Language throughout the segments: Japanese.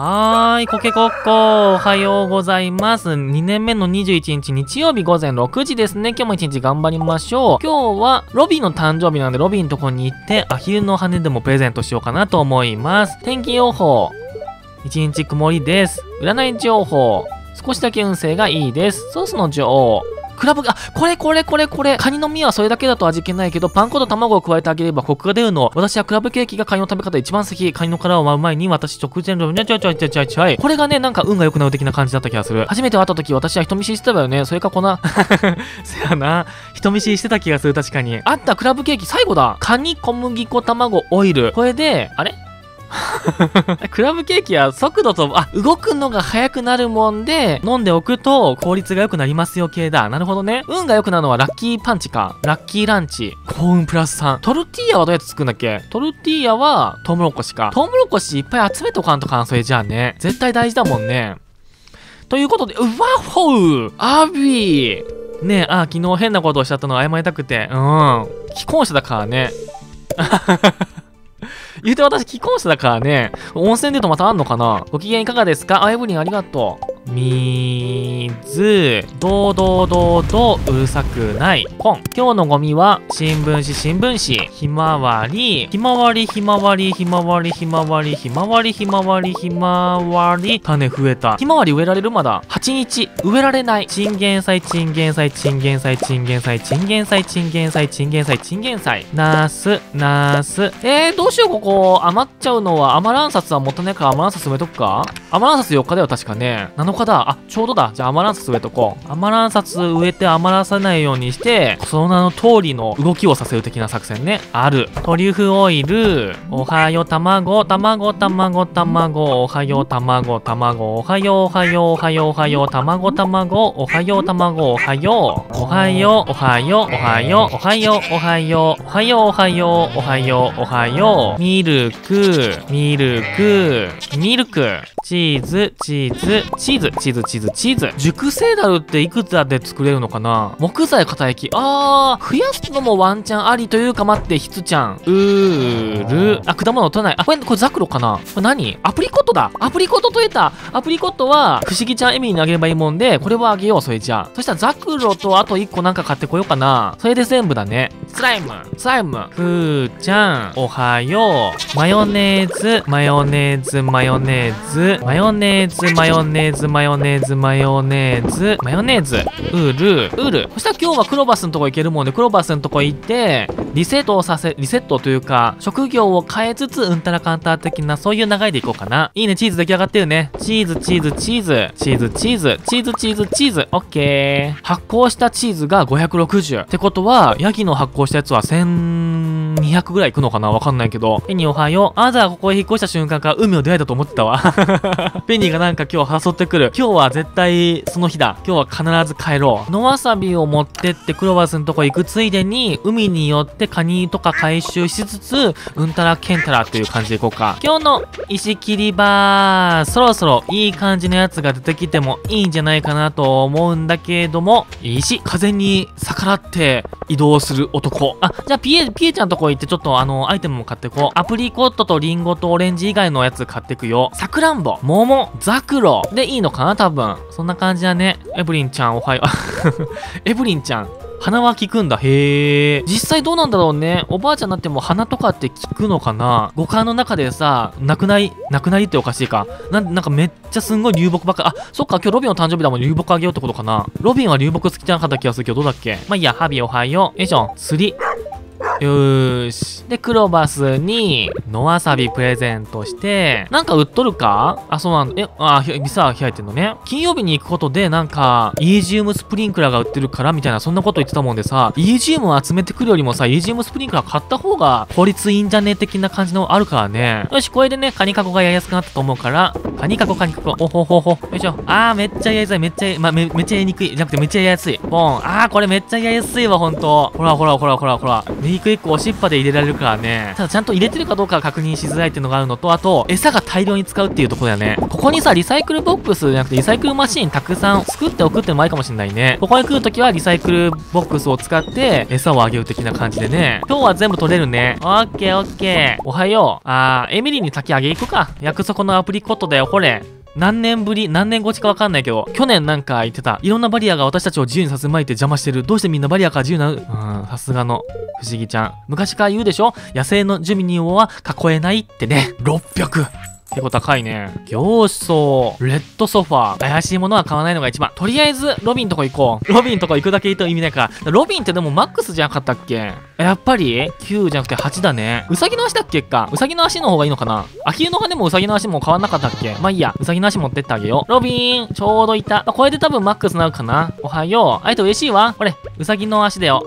はーい、コケコッコおはようございます。2年目の21日日曜日午前6時ですね。今日も一日頑張りましょう。今日はロビンの誕生日なんでロビンのとこに行ってアヒルの羽でもプレゼントしようかなと思います。天気予報。1日曇りです。占い情報。少しだけ運勢がいいです。ソースの女王。クラブが、あ、これこれこれこれ。カニの身はそれだけだと味気ないけど、パン粉と卵を加えてあげればコクが出るの。私はクラブケーキがカニの食べ方一番好き。カニの殻を割る前に私直前の、にゃちゃちゃちゃちゃちゃい。これがね、なんか運が良くなる的な感じだった気がする。初めて会った時私は人見知りしてたよね。それかこな、せやな。人見知りしてた気がする、確かに。あった、クラブケーキ最後だ。カニ、小麦粉、卵、オイル。これで、あれ クラブケーキは速度と、あ、動くのが速くなるもんで、飲んでおくと効率が良くなりますよ系だ。なるほどね。運が良くなるのはラッキーパンチか。ラッキーランチ。幸運プラス3。トルティーヤはどうやって作るんだっけ？トルティーヤはトウモロコシか。トウモロコシいっぱい集めとかんとかん、それじゃあね。絶対大事だもんね。ということで、うわほうアビーねえ、あ、昨日変なことをしちゃったの謝りたくて。うん。既婚者だからね。言うて私既婚者だからね、温泉デートまたあんのかな？ご機嫌いかがですか？あ、エブリンありがとう。水、どうどうどうどううるさくない。ポン。今日のゴミは、新聞紙、新聞紙、ひまわり、ひまわり、ひまわり、ひまわり、ひまわり、ひまわり、ひまわり、ひまわり、種増えた。ひまわり植えられるまだ。8日、植えられない。チンゲン菜、チンゲン菜、チンゲン菜、チンゲン菜、チンゲン菜、チンゲン菜、チンゲン菜、チンゲン菜。ナス、ナス。えー、どうしよう、ここ。余っちゃうのは、アマランサスはもったいないからアマランサス植えとくか？アマランサス4日だよ、確かね。7日だ。あ、ちょうどだ。じゃあアマランサス植えとこう。アマランサス植えて余らさないようにして、その名の通りの動きをさせる的な作戦ね。ある。トリュフオイル、おはよう、卵、卵、卵、卵、おはよう、卵、卵、おはよう、おはよう、おはよう、おはよう、卵、卵、おはよう、卵、おはよう、おはよう、おはよう、おはよう、おはよう、おはよう、おはよう、おはよう、おはよう、おはよう、ミルク、ミルク、ミルク、チーズ、チーズ、チーズ、チーズ、チーズ、チーズ。熟成ダルっていくつだで作れるのかな？木材片焼き。あー、増やすのもワンチャンありというか待って、ひつちゃん。うーる。あ、果物取れない。あ、これ、これザクロかな？これ何？アプリコットだ。アプリコット取れた。アプリコットは、不思議ちゃんエミにあげればいいもんで、これはあげよう、それじゃあ。そしたらザクロとあと1個なんか買ってこようかな。それで全部だね。スライム、スライム。ふーちゃん、おはよう。マヨネーズ、マヨネーズ、マヨネーズ、マヨネーズ、マヨネーズ、マヨネーズ、マヨネーズ、マヨネーズ、ウール、ウール。そしたら今日はクロバスのとこ行けるもんで、クロバスのとこ行って、リセットをさせ、リセットというか、職業を変えつつ、うんたらかんたら的な、そういう流れでいこうかな。いいね、チーズ出来上がってるね。チーズ、チーズ、チーズ、チーズ、チーズ、チーズ、チーズ、チーズ、オッケー。発酵したチーズが560。ってことは、ヤギの発酵したやつは1200ぐらいいくのかな？わかんないけど。ペニーおはよう。あなたがここへ引っ越した瞬間から海の出会いだと思ってたわ。ペニーがなんか今日誘ってくる。今日は絶対その日だ。今日は必ず帰ろう。野わさびを持ってってクロバスのとこ行くついでに、海に寄ってカニとか回収しつつ、うんたらけんたらっていう感じでいこうか。今日の石切り場、そろそろいい感じのやつが出てきてもいいんじゃないかなと思うんだけれども、石、風に逆らって移動する男。あ、じゃあピエ、ピエちゃんとこ行ってちょっとあの、アイテムも買ってこう。アプリコットとリンゴとオレンジ以外のやつ買ってくよ。さくらんぼ、桃、ザクロでいいのかな多分。そんな感じだね。エブリンちゃんおはよう。エブリンちゃん。鼻は効くんだ。へえ。実際どうなんだろうね。おばあちゃんになっても鼻とかって効くのかな五感の中でさ、なくない、なくなりっておかしいか。なんなんかめっちゃすんごい流木ばっか。あ、そっか、今日ロビンの誕生日だもん。流木あげようってことかな。ロビンは流木好きじゃなかった気がするけど、どうだっけ？まあいいや、ハビおはよう。よいしょ。釣り。よーし。で、クロバスに、野わさびプレゼントして、なんか売っとるか？あ、そうなんだ。え、あ、ひ店は開いてんのね。金曜日に行くことで、なんか、イリジウムスプリンクラーが売ってるから、みたいな、そんなこと言ってたもんでさ、イリジウムを集めてくるよりもさ、イリジウムスプリンクラー買った方が効率いいんじゃね？的な感じのあるからね。よし、これでね、カニカゴがやりやすくなったと思うから、カニカゴ、カニカゴ、おほほほ。よいしょ。あー、めっちゃやりづらい。めっちゃ、ま、め、めっちゃやりにくい。じゃなくてめっちゃやりやすい。ボン。あー、これめっちゃやりやすいわ、ほんと。ほらほらほらほらほら。右クリクイック押しっぱで入れられるからね。ただちゃんと入れてるかどうか確認しづらいっていうのがあるのと、あと、餌が大量に使うっていうところだよね。ここにさ、リサイクルボックスじゃなくて、リサイクルマシンたくさん作っておくってのもありかもしんないね。ここに来るときはリサイクルボックスを使って、餌をあげる的な感じでね。今日は全部取れるね。オッケーオッケー。おはよう。あー、エミリーに先あげ行くか。約束のアプリコットだよ、これ。何年ぶり何年越しかわかんないけど、去年なんか言ってた。いろんなバリアが私たちを自由にさせまいと邪魔してる。どうしてみんなバリアから自由なうん、さすがの不思議ちゃん。昔から言うでしょ？野生のジュニモは囲えないってね。600! 結構高いね。行走、レッドソファー。怪しいものは買わないのが一番。とりあえず、ロビンとこ行こう。ロビンとこ行くだけいいと意味ないから。ロビンってでもマックスじゃなかったっけ？やっぱり ?9 じゃなくて8だね。ウサギの足だっけかウサギの足の方がいいのかなアヒルの羽もウサギの足も変わんなかったっけ？まあいいや。ウサギの足持ってってあげよう。ロビン、ちょうどいた。これで多分マックスなるかなおはよう。あいと嬉しいわ。これ、ウサギの足だよ。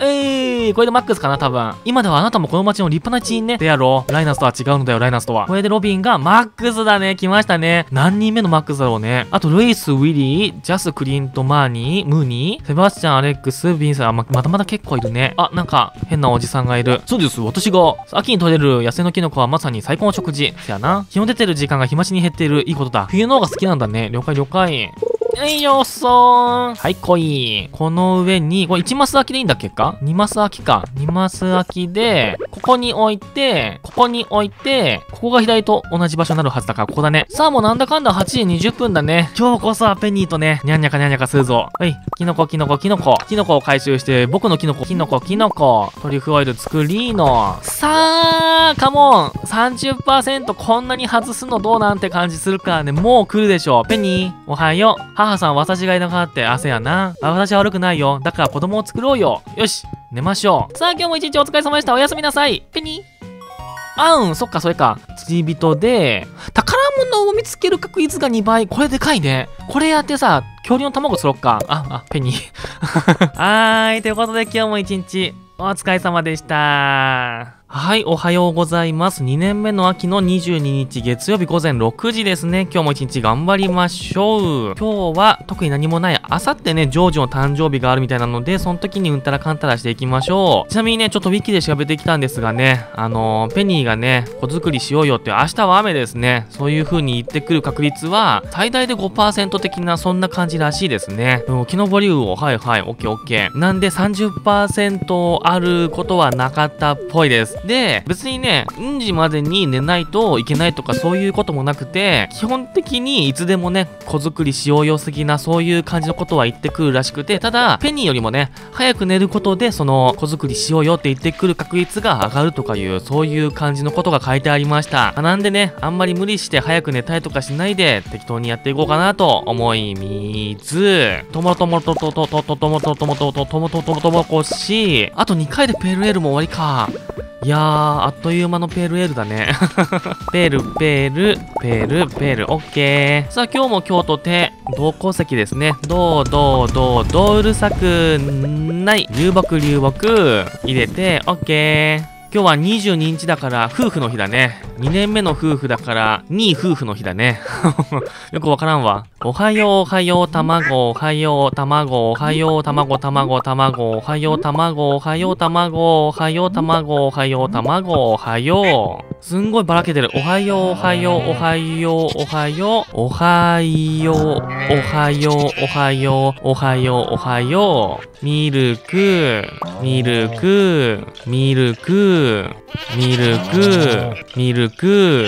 えー、これでマックスかな多分。今ではあなたもこの街の立派な一員ね。でやろう。ライナスとは違うのだよ、ライナスとは。これでロビンがマックスだね。来ましたね。何人目のマックスだろうね。あと、ルイス、ウィリー、ジャス、クリント、マーニー、ムーニー、セバスチャン、アレックス、ビンス、あ、ま、まだまだ結構いるね。あ、なんか、変なおじさんがいる。そうです。私が、秋に採れる野生のキノコはまさに最高の食事。せやな。日の出てる時間が日増しに減っている。いいことだ。冬の方が好きなんだね。了解了解。はいよっそー。はい、来い。この上に、これ1マス空きでいいんだっけか ?2 マス空きか。2マス空きで、ここに置いて、ここに置いて、ここが左と同じ場所になるはずだから、ここだね。さあ、もうなんだかんだ8時20分だね。今日こそはペニーとね、にゃんにゃかにゃんにゃかするぞ。はい、キノコ、キノコ、キノコ。キノコを回収して、僕のキノコ、キノコ、キノコ。トリュフオイル作りーの。さあ、カモン !30% こんなに外すのどうなんて感じするからね、もう来るでしょう。ペニー、おはよう。母さん、私がいなかって汗やな。あ私は悪くないよ。だから子供を作ろうよ。よし、寝ましょう。さあ、今日も一日お疲れ様でした。おやすみなさい。ペニー。あうん、そっか、それか。釣り人で、宝物を見つける確率が2倍。これでかいね。これやってさ、恐竜の卵釣ろっか。あ、あ、ペニー。はーい、ということで今日も一日お疲れ様でした。はい、おはようございます。2年目の秋の22日月曜日午前6時ですね。今日も一日頑張りましょう。今日は特に何もない。あさってね、ジョージの誕生日があるみたいなので、その時にうんたらかんたらしていきましょう。ちなみにね、ちょっとウィキで調べてきたんですがね、あのーペニーがね、子作りしようよって、明日は雨ですね。そういう風に言ってくる確率は、最大で5%的な、そんな感じらしいですね。うん、木登り魚、はいはい、オッケーオッケー。なんで30%あることはなかったっぽいです。で、別にね、うん時までに寝ないといけないとかそういうこともなくて、基本的にいつでもね、子作りしようよすぎな、そういう感じのことは言ってくるらしくて、ただ、ペニーよりもね、早く寝ることで、その、子作りしようよって言ってくる確率が上がるとかいう、そういう感じのことが書いてありました。なんでね、あんまり無理して早く寝たいとかしないで、適当にやっていこうかなと思いみず、ともともとととととともとともととともとともともこし、あと2回でペルエルも終わりか。いやー、あっという間のペールエールだね。ペール、ペール、ペール、ペール、オッケー。さあ、今日も今日とて、同行石ですね。どう、どう、どう、どううるさくない。流木、流木。入れて、オッケー。今日は22日だから夫婦の日だね。2年目の夫婦だから2夫婦の日だね。よくわからんわ。おはよう、おはよう、卵、おはよう、卵、おはよう、卵、卵、卵、おはよう、卵、おはよう、卵、おはよう、卵、おはよう、卵、おはよう。すんごいばらけてる。おはよう、おはよう、おはよう、おはよう、おはよう、おはよう、おはよう、おはよう、おはよう。ミルク、ミルク、ミルク、ミルク、ミルク、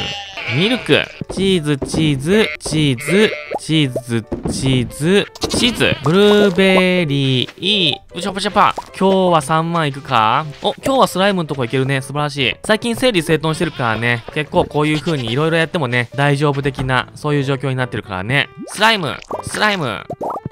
ミルク、チーズ、チーズ、チーズ、チーズ、チーズ、チーズ、ブルーベリー、うちゃぱちゃぱ。今日は3万いくか？お、今日はスライムのとこいけるね。素晴らしい。最近整理整頓してるからね。結構こういう風に色々やってもね、大丈夫的な、そういう状況になってるからね。スライム、スライム、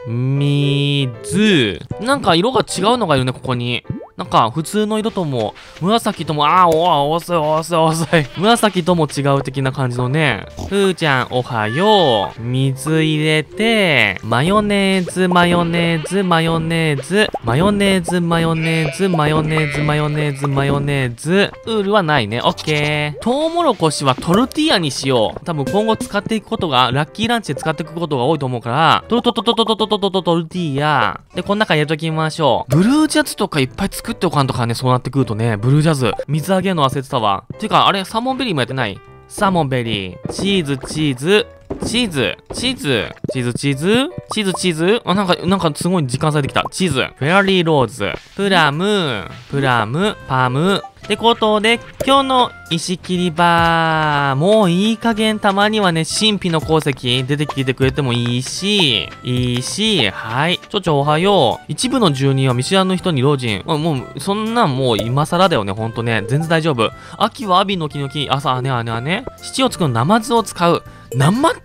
水。なんか色が違うのがいるね、ここに。なんか普通の色とも紫ともあーお遅い遅い遅い紫とも違う的な感じのねふーちゃんおはよう水入れてマヨネーズマヨネーズマヨネーズマヨネーズマヨネーズマヨネーズマヨネーズマヨネーズウールはないねオッケートウモロコシはトルティーヤにしよう多分今後使っていくことがラッキーランチで使っていくことが多いと思うからトルトトトトトトトトトルティーヤでこの中入れときましょうブルージャズとかいっぱい作作っておかんとかね、そうなってくるとね、ブルージャズ、水揚げの忘れてたわ。てか、あれ、サーモンベリーもやってない？サーモンベリー、チーズ、チーズ、チーズ、チーズ、チーズ、チーズ、チーズ、チーズ、あ、なんか、なんかすごい時間差できた。チーズ、フェアリーローズ、プラム、プラム、パム。ってことで、今日の石切り場、もういい加減たまにはね、神秘の鉱石出てきてくれてもいいし、いいし、はい。ちょちょおはよう。一部の住人は見知らぬ人に老人。もう、もうそんなんもう今更だよね、ほんとね。全然大丈夫。秋はアビの木の木、朝はね、あねはね。七を作るナマズを使う。ナマズ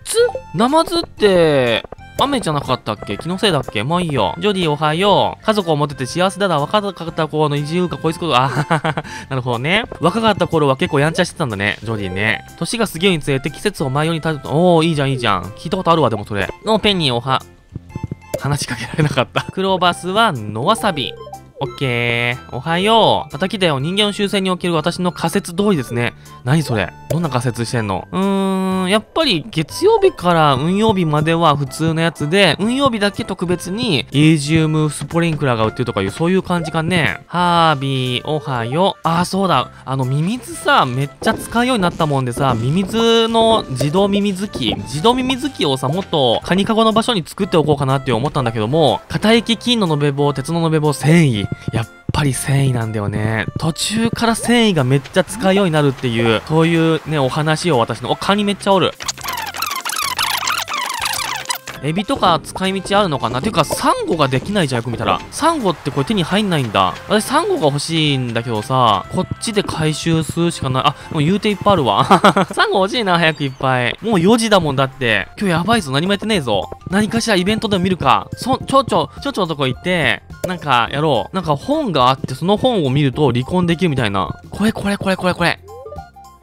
ナマズって、雨じゃなかったっけ？気のせいだっけ？もういいよ。ジョディおはよう。家族を持ってて幸せだな。若かった頃の自由かこいつこと、あなるほどね。若かった頃は結構やんちゃしてたんだね。ジョディね。年が過ぎるにつれて季節を前よりに立ておー、いいじゃんいいじゃん。聞いたことあるわ、でもそれ。のペンニーおは。話しかけられなかった。クローバスは野わさび。オッケー。おはよう。叩きだよ。人間の修正における私の仮説通りですね。何それ？どんな仮説してんの？うーん、やっぱり月曜日から運曜日までは普通のやつで、運曜日だけ特別にイージウムスプリンクラーが売ってるとかいう、そういう感じかね。ハービー、おはよう。あ、そうだ。あの、ミミズさ、めっちゃ使うようになったもんでさ、ミミズの自動ミミズ機、自動ミミズ機をさ、もっとカニカゴの場所に作っておこうかなって思ったんだけども、硬液金の延べ棒、鉄の延べ棒、繊維。やっぱり繊維なんだよね。途中から繊維がめっちゃ使うようになるっていう、そういうね、お話を私の、お、カニめっちゃおる。エビとか使い道あるのかな？ていうか、サンゴができないじゃん、よく見たら。サンゴってこれ手に入んないんだ。私、サンゴが欲しいんだけどさ、こっちで回収するしかない。あ、もう言うていっぱいあるわ。サンゴ欲しいな、早くいっぱい。もう4時だもんだって。今日やばいぞ、何もやってねえぞ。何かしらイベントでも見るか。そ、ちょちょ、ちょちょのとこ行って、なんかやろう。なんか本があって、その本を見ると離婚できるみたいな。これこれこれこれこれ。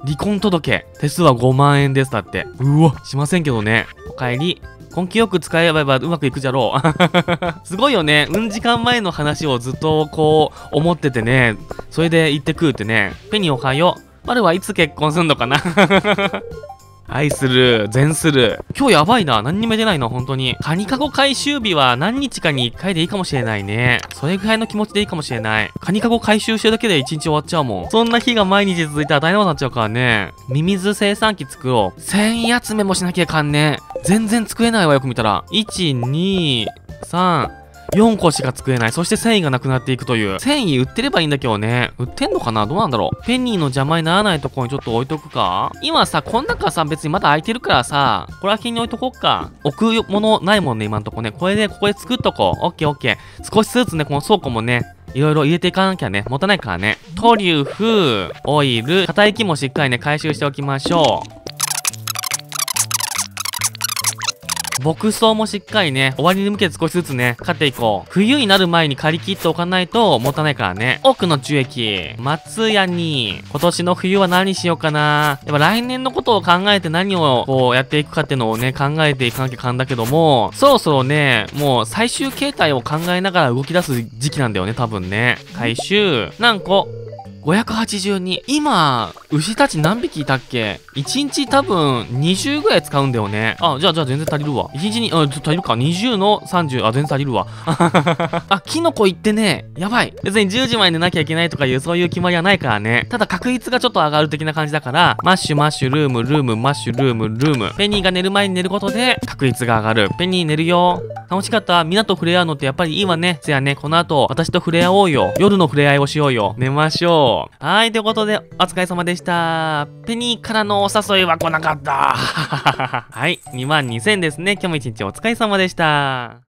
離婚届。手数は5万円です。だって。うわ、しませんけどね。お帰り。根気よく使えばうまくいくじゃろう。すごいよね。うん時間前の話をずっとこう思っててね。それで行ってくるってね。ペニーおはよう。マルはいつ結婚すんのかな 愛する、善する。今日やばいな。何にも出ないな、本当に。カニカゴ回収日は何日かに1回でいいかもしれないね。それぐらいの気持ちでいいかもしれない。カニカゴ回収してるだけで1日終わっちゃうもん。そんな日が毎日続いたら大変なことになっちゃうからね。ミミズ生産機作ろう。繊維集めもしなきゃいかんね。全然作れないわ、よく見たら。1、2、3、4個しか作れない。そして繊維がなくなっていくという。繊維売ってればいいんだけどね。売ってんのかな？どうなんだろう？ペニーの邪魔にならないとこにちょっと置いとくか？今さ、こん中さ、別にまだ空いてるからさ、これは金に置いとこっか。置くものないもんね、今んとこね。これで、ここで作っとこう。オッケーオッケー。少しずつね、この倉庫もね、いろいろ入れていかなきゃね、持たないからね。トリュフ、オイル、硬い木もしっかりね、回収しておきましょう。牧草もしっかりね、終わりに向けて少しずつね、買っていこう。冬になる前に借り切っておかないと持たないからね。多くの樹液。松屋に、今年の冬は何しようかな。やっぱ来年のことを考えて何をこうやっていくかっていうのをね、考えていかなきゃかんだけども、そろそろね、もう最終形態を考えながら動き出す時期なんだよね、多分ね。回収。何個582。今、牛たち何匹いたっけ？?1 日多分20ぐらい使うんだよね。あ、じゃあじゃあ全然足りるわ。1日に、あ、ちょっと足りるか。20の30。あ、全然足りるわ。あ、キノコ行ってね。やばい。別に10時まで寝なきゃいけないとかいうそういう決まりはないからね。ただ確率がちょっと上がる的な感じだから、マッシュマッシュルームルームマッシュルームルーム。ペニーが寝る前に寝ることで確率が上がる。ペニー寝るよ。楽しかった。みんなと触れ合うのってやっぱりいいわね。せやね、この後私と触れ合おうよ。夜の触れ合いをしようよ。寝ましょう。はい、ということで、お疲れ様でした。ペニーからのお誘いは来なかった。はい、2万2000ですね。今日も一日お疲れ様でした。